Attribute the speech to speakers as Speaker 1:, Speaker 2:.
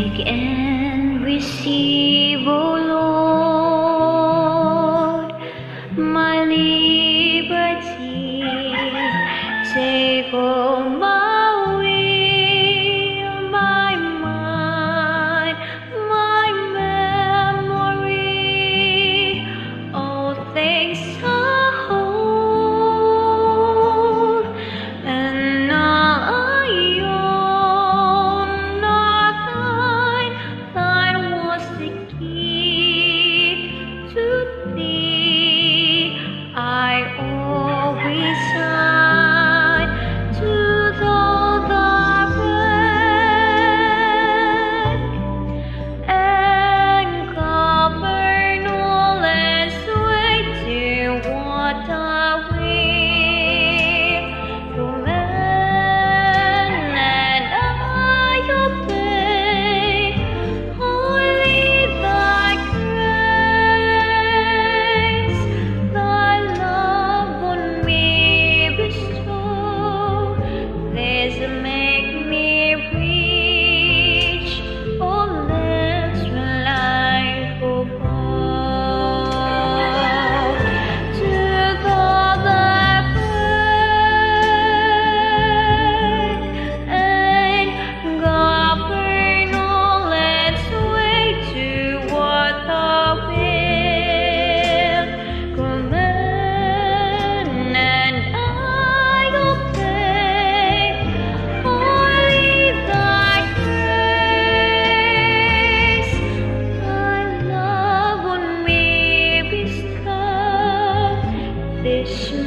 Speaker 1: Take and receive, O Lord, my liberty. Take all my sure.